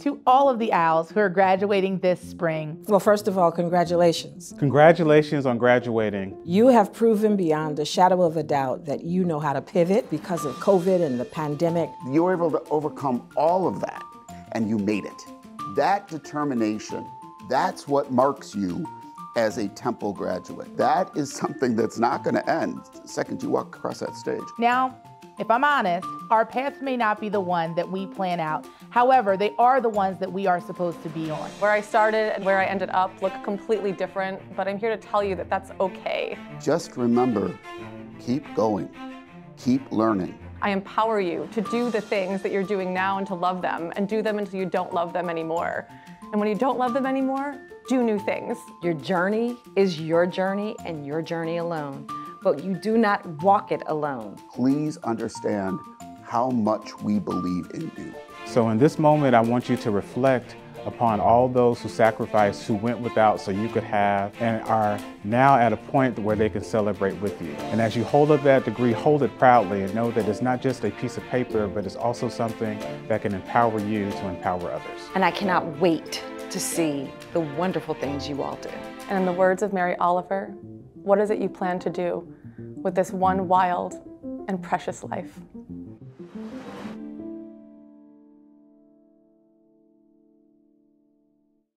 To all of the owls who are graduating this spring. Well, first of all, congratulations. Congratulations on graduating. You have proven beyond a shadow of a doubt that you know how to pivot because of COVID and the pandemic. You were able to overcome all of that and you made it. That determination, that's what marks you as a Temple graduate. That is something that's not going to end the second you walk across that stage. Now, if I'm honest, our paths may not be the one that we plan out. However, they are the ones that we are supposed to be on. Where I started and where I ended up look completely different, but I'm here to tell you that that's okay. Just remember, keep going, keep learning. I empower you to do the things that you're doing now and to love them and do them until you don't love them anymore. And when you don't love them anymore, do new things. Your journey is your journey and your journey alone but you do not walk it alone. Please understand how much we believe in you. So in this moment, I want you to reflect upon all those who sacrificed, who went without so you could have, and are now at a point where they can celebrate with you. And as you hold up that degree, hold it proudly and know that it's not just a piece of paper, but it's also something that can empower you to empower others. And I cannot wait to see the wonderful things you all do. And in the words of Mary Oliver, what is it you plan to do with this one wild and precious life?